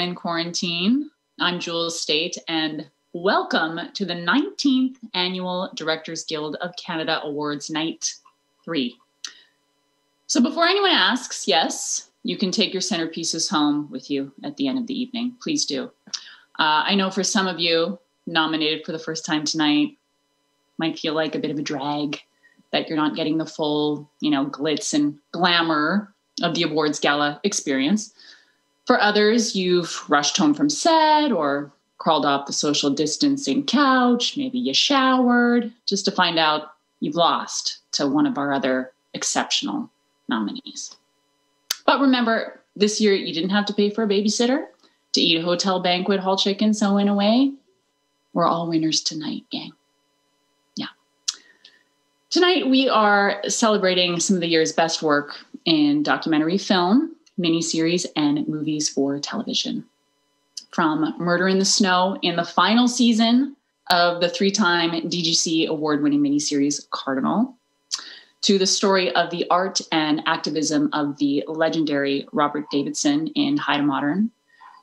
in quarantine. I'm Jewel Staite, and welcome to the 19th Annual Directors Guild of Canada Awards Night 3. So, before anyone asks, yes, you can take your centerpieces home with you at the end of the evening. Please do. Uh, I know for some of you nominated for the first time tonight might feel like a bit of a drag that you're not getting the full, you know, glitz and glamour of the awards gala experience. For others, you've rushed home from set or crawled off the social distancing couch, maybe you showered, just to find out you've lost to one of our other exceptional nominees. But remember, this year you didn't have to pay for a babysitter to eat a hotel banquet hall chicken, so in a way, we're all winners tonight, gang. Yeah. Tonight we are celebrating some of the year's best work in documentary film, miniseries, and movies for television. From Murder in the Snow in the final season of the three time DGC award winning miniseries Cardinal, to the story of the art and activism of the legendary Robert Davidson in Haida Modern,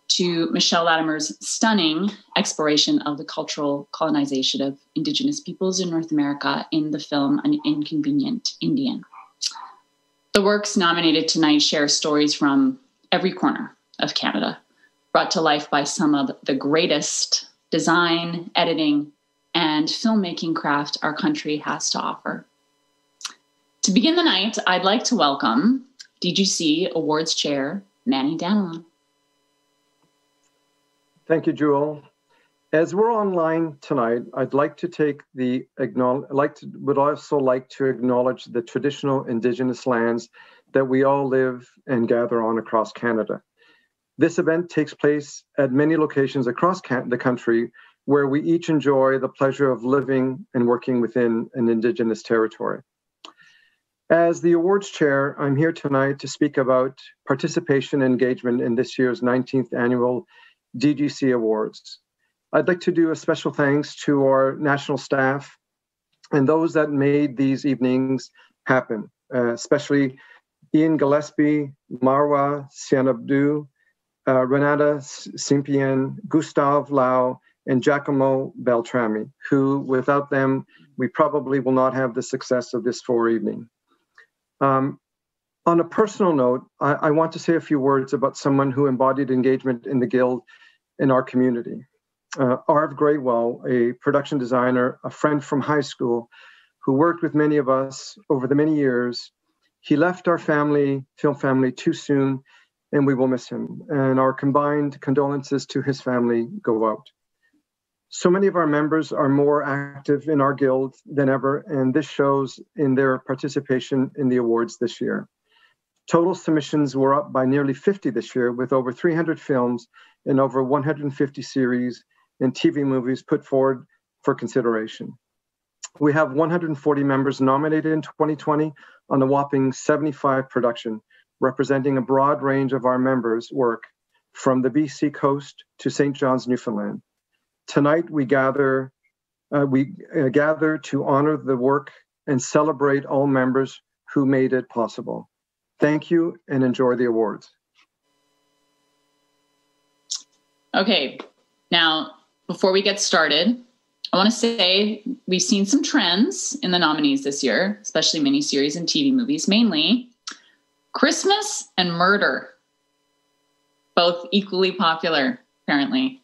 to Michelle Latimer's stunning exploration of the cultural colonization of Indigenous peoples in North America in the film An Inconvenient Indian. The works nominated tonight share stories from every corner of Canada, brought to life by some of the greatest design, editing, and filmmaking craft our country has to offer. To begin the night, I'd like to welcome DGC Awards Chair Manny Danelon. Thank you, Jewel. As we're online tonight, I'd like to take the like to, would also like to acknowledge the traditional Indigenous lands that we all live and gather on across Canada. This event takes place at many locations across can- the country where we each enjoy the pleasure of living and working within an Indigenous territory. As the awards chair, I'm here tonight to speak about participation and engagement in this year's 19th annual DGC Awards. I'd like to do a special thanks to our national staff and those that made these evenings happen, uh, especially Ian Gillespie, Marwa Sianabdu, uh, Renata Simpian, Gustav Lau, and Giacomo Beltrami, who, without them, we probably will not have the success of this four evening. Um, on a personal note, I, I, want to say a few words about someone who embodied engagement in the Guild in our community uh, Arv Grewal, a production designer, a friend from high school, who worked with many of us over the many years. He left our family, film family, too soon, and we will miss him. And our combined condolences to his family go out. So many of our members are more active in our guild than ever, and this shows in their participation in the awards this year. Total submissions were up by nearly 50 this year, with over 300 films and over 150 series and TV movies put forward for consideration. We have 140 members nominated in 2020 on a whopping 75 production, representing a broad range of our members' work from the BC coast to St. John's, Newfoundland. Tonight we gather uh, we uh, gather to honor the work and celebrate all members who made it possible. Thank you and enjoy the awards. Okay, now before we get started, I want to say we've seen some trends in the nominees this year, especially miniseries and TV movies, mainly Christmas and murder, both equally popular, apparently.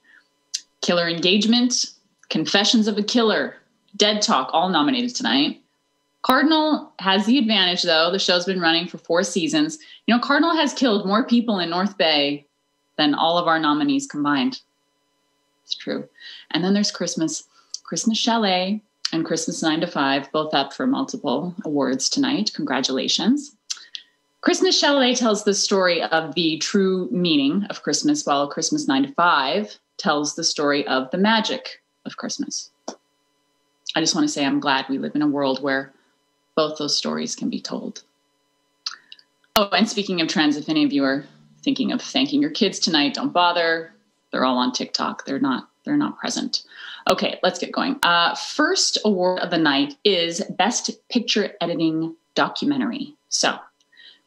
Killer Engagement, Confessions of a Killer, Dead Talk, all nominated tonight. Cardinal has the advantage, though. The show's been running for four seasons. You know, Cardinal has killed more people in North Bay than all of our nominees combined. It's true. And then there's Christmas, Christmas Chalet and Christmas 9 to 5, both up for multiple awards tonight. Congratulations. Christmas Chalet tells the story of the true meaning of Christmas, while Christmas 9 to 5 tells the story of the magic of Christmas. I just want to say I'm glad we live in a world where both those stories can be told. Oh, and speaking of trends, if any of you are thinking of thanking your kids tonight, don't bother. They're all on TikTok. They're not they're not present. Okay, let's get going. Uh, first award of the night is Best Picture Editing Documentary. So,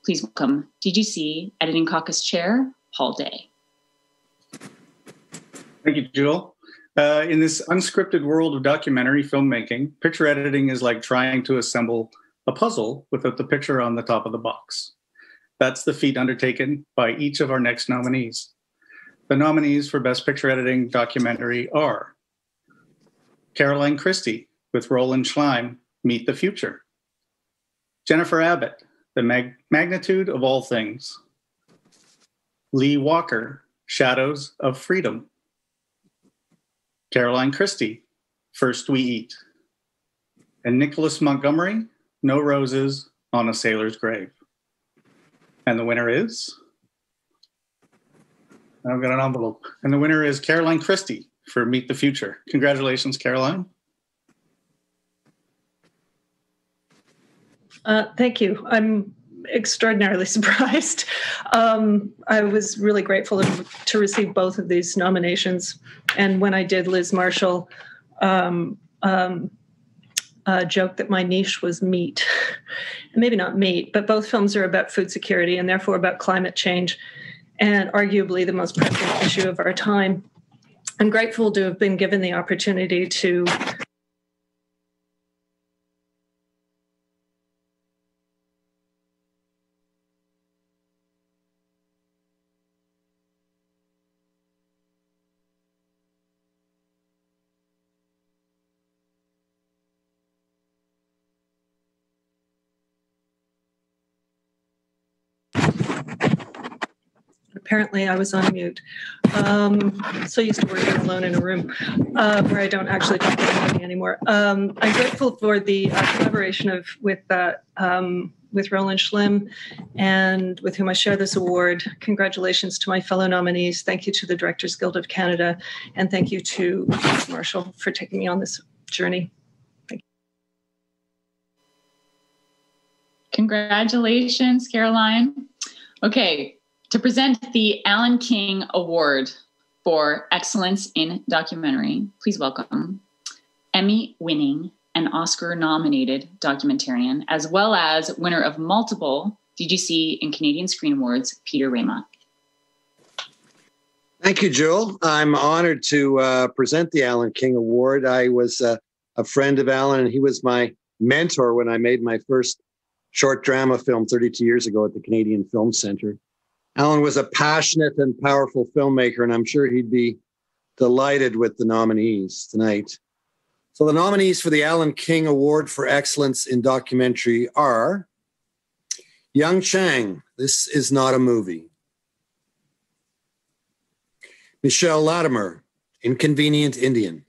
please welcome DGC Editing Caucus Chair Paul Day. Thank you, Jewel. Uh, in this unscripted world of documentary filmmaking, picture editing is like trying to assemble a puzzle without the picture on the top of the box. That's the feat undertaken by each of our next nominees. The nominees for Best Picture Editing Documentary are Caroline Christie with Roland Schlimme, Meat the Future. Jennifer Abbott, The Mag- Magnitude of All Things. Lee Walker, Shadows of Freedom. Caroline Christie, First We Eat. And Nicholas Montgomery, No Roses on a Sailor's Grave. And the winner is. I've got an envelope. And the winner is Caroline Christie for Meat the Future. Congratulations, Caroline. Uh, thank you. I'm extraordinarily surprised. Um, I was really grateful to receive both of these nominations. And when I did Liz Marshall, um, um, uh, joke that my niche was meat. Maybe not meat, but both films are about food security and therefore about climate change and arguably the most pressing issue of our time. I'm grateful to have been given the opportunity to apparently I was on mute. Um, so used to working alone in a room uh, where I don't actually talk to anybody anymore. Um, I'm grateful for the uh, collaboration of with uh, um, with Roland Schlimme, and with whom I share this award. Congratulations to my fellow nominees. Thank you to the Directors Guild of Canada, and thank you to Marshall for taking me on this journey. Congratulations, Caroline. Okay, to present the Alan King Award for Excellence in Documentary, please welcome Emmy winning and Oscar nominated documentarian, as well as winner of multiple DGC and Canadian Screen Awards, Peter Raymont. Thank you, Joel. I'm honored to uh, present the Alan King Award. I was uh, a friend of Alan, and he was my mentor when I made my first short drama film 32 years ago at the Canadian Film Center. Alan was a passionate and powerful filmmaker, and I'm sure he'd be delighted with the nominees tonight. So, the nominees for the Alan King Award for Excellence in Documentary are Yung Chang, This Is Not a Movie, Michelle Latimer, Inconvenient Indian,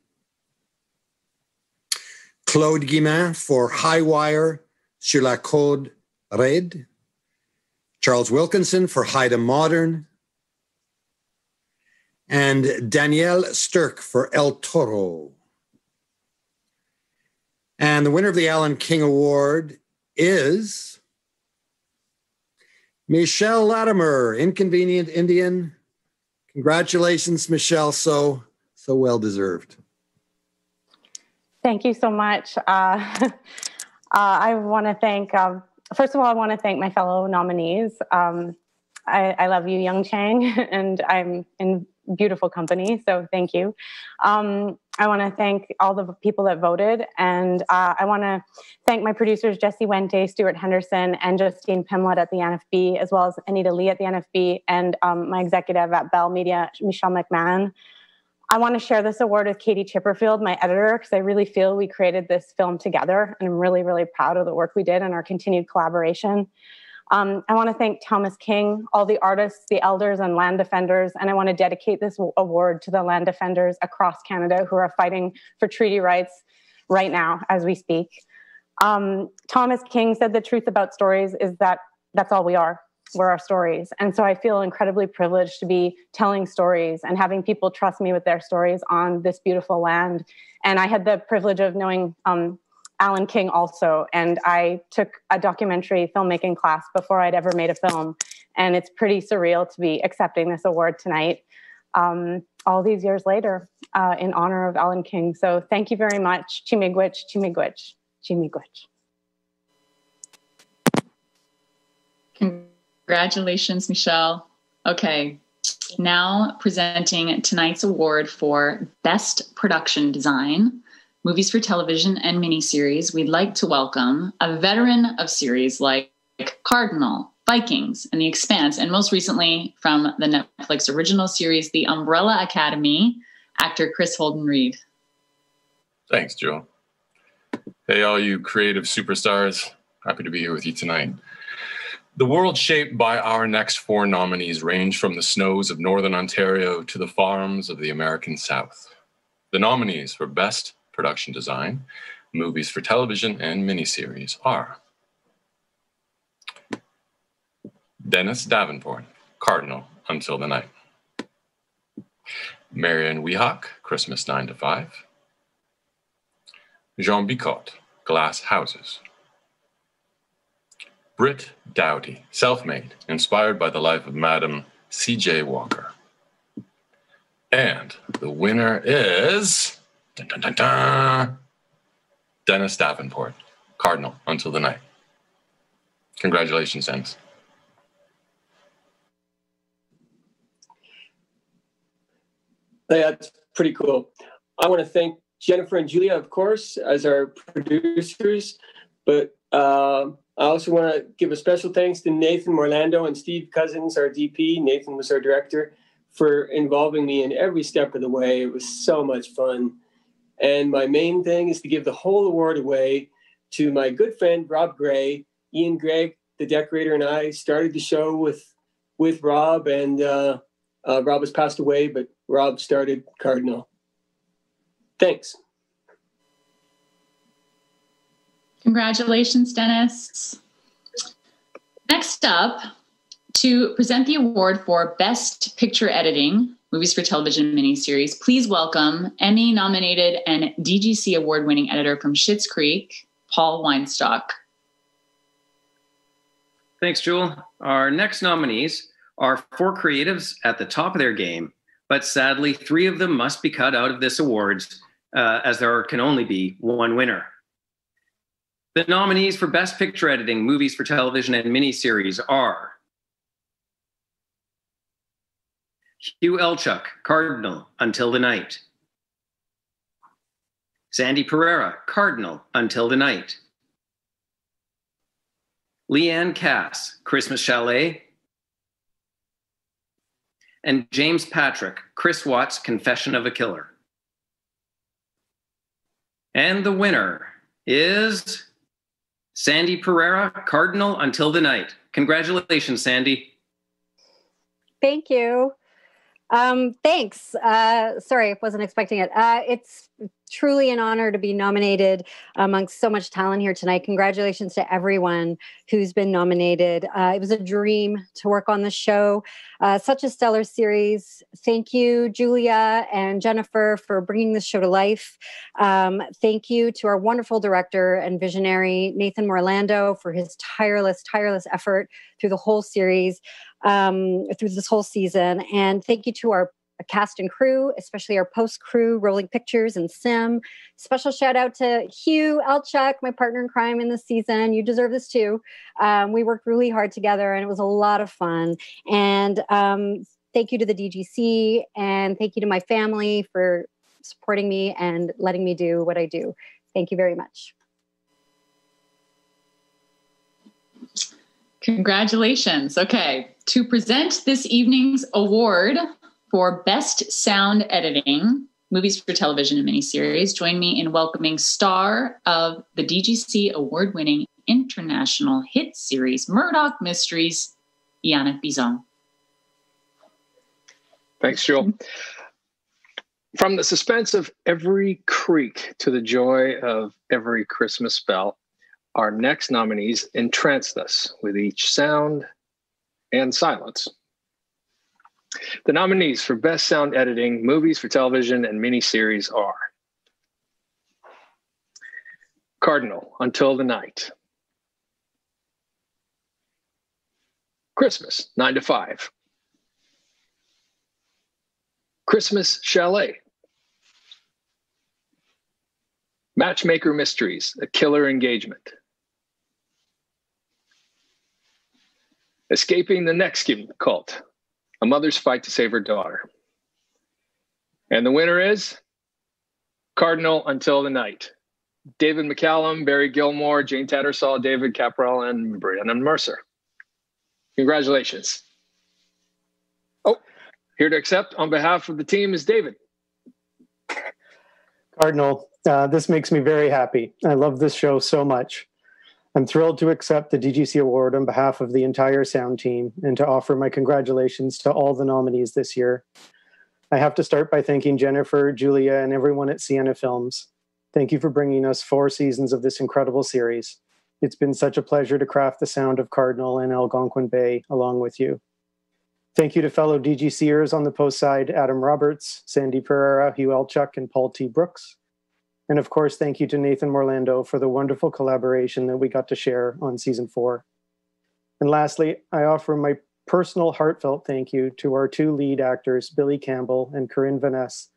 Claude Guilmain for High Wire sur la Corde Raide, Charles Wilkinson for Haida Modern, and Danielle Stirk for El Toro. And the winner of the Alan King Award is Michelle Latimer, Inconvenient Indian. Congratulations, Michelle. So, so well deserved. Thank you so much. Uh, uh, I want to thank, um, first of all, I want to thank my fellow nominees. Um, I, I, love you, Yung Chang, and I'm in beautiful company. So thank you. Um, I want to thank all the people that voted, and uh, I want to thank my producers Jesse Wente, Stuart Henderson, and Justine Pimlott at the NFB, as well as Anita Lee at the NFB, and um, my executive at Bell Media, Michelle McMahon. I want to share this award with Katie Chipperfield, my editor, because I really feel we created this film together, and I'm really, really proud of the work we did and our continued collaboration. Um, I want to thank Thomas King, all the artists, the elders, and land defenders, and I want to dedicate this award to the land defenders across Canada who are fighting for treaty rights right now as we speak. Um, Thomas King said the truth about stories is that that's all we are. We're our stories. And so I feel incredibly privileged to be telling stories and having people trust me with their stories on this beautiful land. And I had the privilege of knowing um, Alan King also. And I took a documentary filmmaking class before I'd ever made a film. And it's pretty surreal to be accepting this award tonight, um, all these years later, uh, in honor of Alan King. So thank you very much. Chi-miigwech, Chi-miigwech, Chi-miigwech. Congratulations, Michelle. Okay, now presenting tonight's award for Best Production Design movies for television and miniseries, we'd like to welcome a veteran of series like Cardinal, Vikings, and The Expanse, and most recently from the Netflix original series, The Umbrella Academy, actor Chris Holden Reid. Thanks, Joe. Hey, all you creative superstars. Happy to be here with you tonight. The world shaped by our next four nominees range from the snows of Northern Ontario to the farms of the American South. The nominees for Best production design, movies for television, and miniseries are Dennis Davenport, Cardinal Until the Night. Marian Wihak, Christmas 9 to 5. Jean Bicot, Glass Houses. Britt Dowdy, self made, inspired by the life of Madam C.J. Walker. And the winner is. Dun, dun, dun. Dennis Davenport, Cardinal, until the night. Congratulations, Dennis. That's pretty cool. I want to thank Jennifer and Julia, of course, as our producers, but uh, I also want to give a special thanks to Nathan Morlando and Steve Cosens, our DP. Nathan was our director for involving me in every step of the way. It was so much fun. And my main thing is to give the whole award away to my good friend Rob Gray. Ian Gregg, the decorator, and I started the show with with Rob, and uh, uh, Rob has passed away, but Rob started Cardinal. Thanks. Congratulations, Dennis. Next up, to present the award for Best Picture Editing, Movies for Television miniseries, please welcome Emmy nominated and DGC award winning editor from Schitt's Creek, Paul Winestock. Thanks, Jewel. Our next nominees are four creatives at the top of their game, but sadly, three of them must be cut out of this awards uh, as there can only be one winner. The nominees for Best Picture Editing, Movies for Television and Miniseries are Hugh Elchuk, Cardinal, Until the Night. Sandy Pereira, Cardinal, Until the Night. Leanne Cass, Christmas Chalet. And James Patrick, Chris Watts, Confession of a Killer. And the winner is Sandy Pereira, Cardinal, Until the Night. Congratulations, Sandy. Thank you. Um, thanks. Uh, sorry, I wasn't expecting it. Uh, it's truly an honor to be nominated amongst so much talent here tonight. Congratulations to everyone who's been nominated. Uh, it was a dream to work on the show. Uh, such a stellar series. Thank you, Julia and Jennifer, for bringing this show to life. Um, thank you to our wonderful director and visionary, Nathan Morlando, for his tireless, tireless effort through the whole series, um, through this whole season. And thank you to our cast and crew, especially our post crew, Rolling Pictures and Sim. Special shout out to Hugh Elchuk, my partner in crime in this season. You deserve this too. Um, we worked really hard together and it was a lot of fun. And um, thank you to the DGC and thank you to my family for supporting me and letting me do what I do. Thank you very much. Congratulations. Okay, to present this evening's award for Best Sound Editing, Movies for Television and Miniseries. Join me in welcoming star of the DGC award winning international hit series, Murdoch Mysteries, Yannick Bisson. Thanks, Jill. From the suspense of every creak to the joy of every Christmas bell, our next nominees entranced us with each sound and silence. The nominees for Best Sound Editing, Movies for Television, and Miniseries are Cardinal, Until the Night, Christmas, 9 to 5, Christmas Chalet, Matchmaker Mysteries, A Killer Engagement, Escaping the NXIVM Cult, a mother's fight to save her daughter. And the winner is Cardinal Until the Night. David McCallum, Barry Gilmore, Jane Tattersall, David Caprell, and Brianna Mercer. Congratulations. Oh, here to accept on behalf of the team is David. Cardinal, uh, this makes me very happy. I love this show so much. I'm thrilled to accept the DGC Award on behalf of the entire sound team and to offer my congratulations to all the nominees this year. I have to start by thanking Jennifer, Julia, and everyone at Sienna Films. Thank you for bringing us four seasons of this incredible series. It's been such a pleasure to craft the sound of Cardinal and Algonquin Bay along with you. Thank you to fellow DGCers on the post side Adam Roberts, Sandy Pereira, Hugh Elchuk, and Paul T. Brooks. And of course, thank you to Nathan Morlando for the wonderful collaboration that we got to share on season four. And lastly, I offer my personal heartfelt thank you to our two lead actors, Billy Campbell and Karine Vanasse,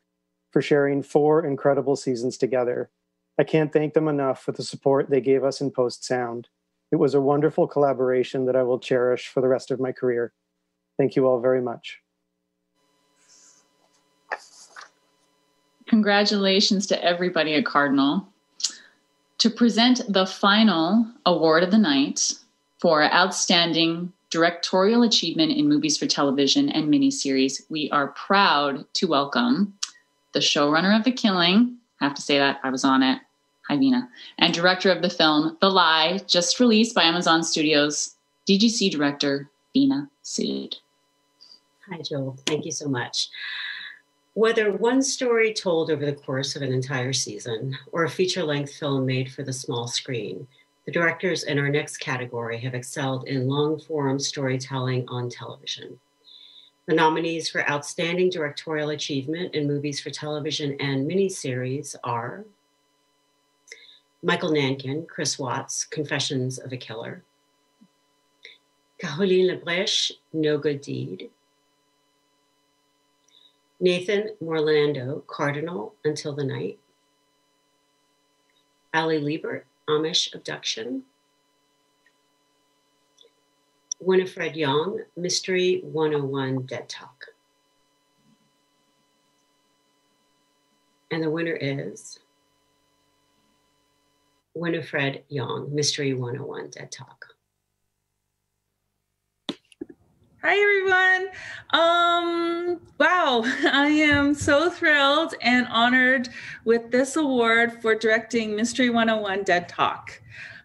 for sharing four incredible seasons together. I can't thank them enough for the support they gave us in post sound. It was a wonderful collaboration that I will cherish for the rest of my career. Thank you all very much. Congratulations to everybody at Cardinal. To present the final award of the night for outstanding directorial achievement in movies for television and miniseries, we are proud to welcome the showrunner of The Killing. I have to say that I was on it. Hi, Veena. And director of the film The Lie, just released by Amazon Studios, DGC director Veena Sud. Hi, Joel. Thank you so much. Whether one story told over the course of an entire season or a feature length film made for the small screen, the directors in our next category have excelled in long form storytelling on television. The nominees for Outstanding Directorial Achievement in Movies for Television and Miniseries are Michael Nankin, Chris Watts, Confessions of a Killer, Caroline Labrèche, No Good Deed, Nathan Morlando, Cardinal Until the Night. Ali Liebert, Amish Abduction. Winnifred Jong, Mystery 101 Dead Talk. And the winner is Winnifred Jong, Mystery 101 Dead Talk. Hi everyone. Um wow, I am so thrilled and honored with this award for directing Mystery 101 Dead Talk.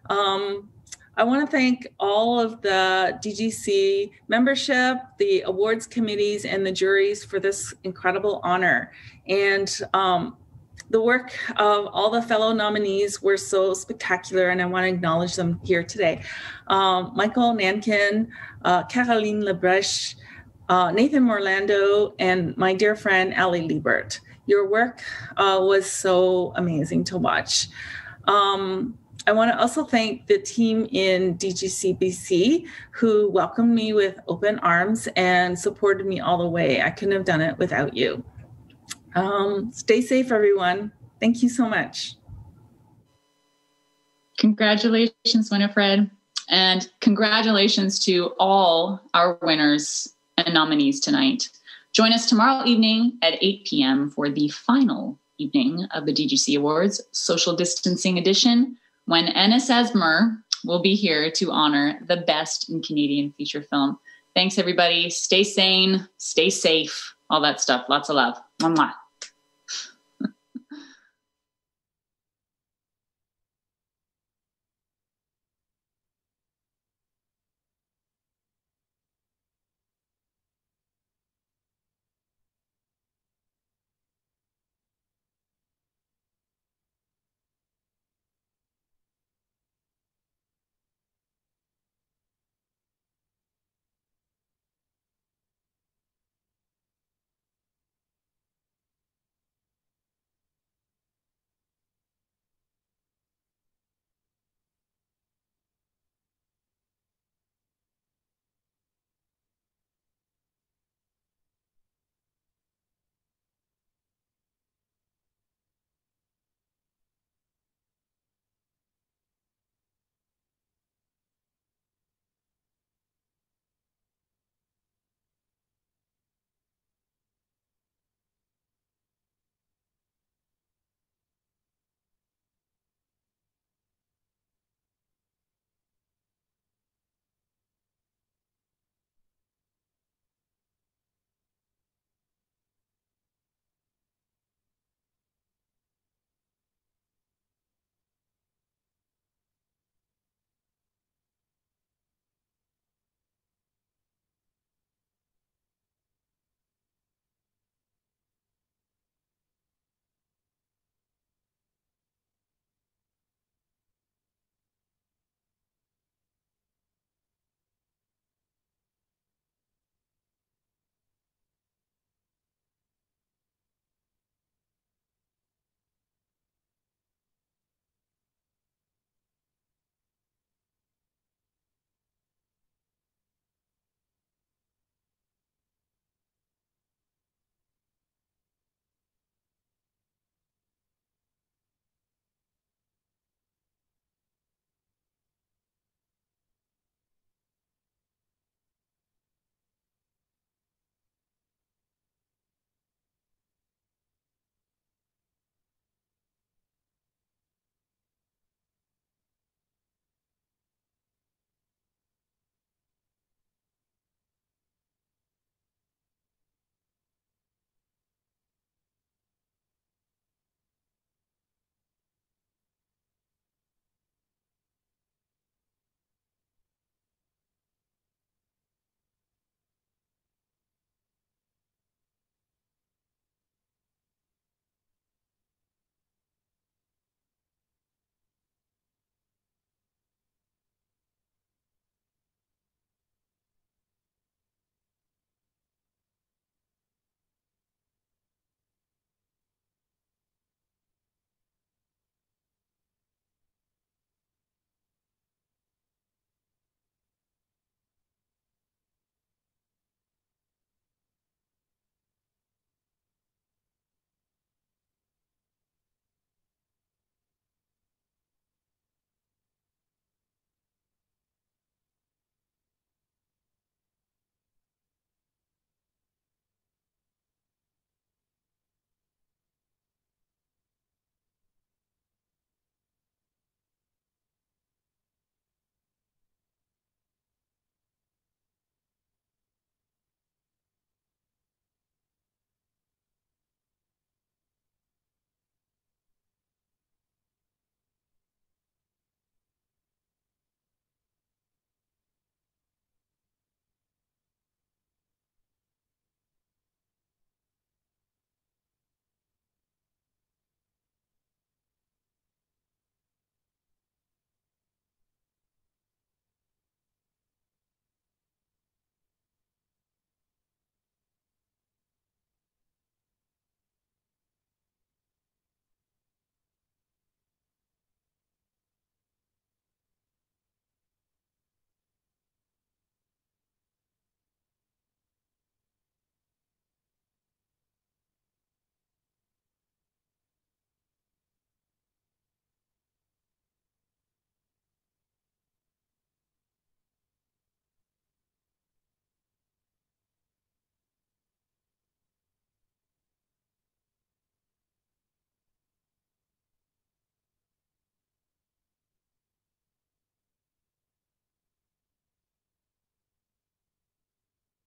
Um I want to thank all of the DGC membership, the awards committees, and the juries for this incredible honor. And um, the work of all the fellow nominees were so spectacular, and I want to acknowledge them here today. Um, Michael Nankin, uh, Caroline Labrèche, uh, Nathan Morlando, and my dear friend Ali Liebert. Your work uh, was so amazing to watch. Um, I want to also thank the team in DGCBC who welcomed me with open arms and supported me all the way. I couldn't have done it without you. Um, stay safe, everyone. Thank you so much. Congratulations, Winnifred. And congratulations to all our winners and nominees tonight. Join us tomorrow evening at 8 p.m. for the final evening of the DGC Awards Social Distancing Edition when Ennis Esmer will be here to honor the best in Canadian feature film. Thanks, everybody. Stay sane, stay safe, all that stuff. Lots of love. Mwah.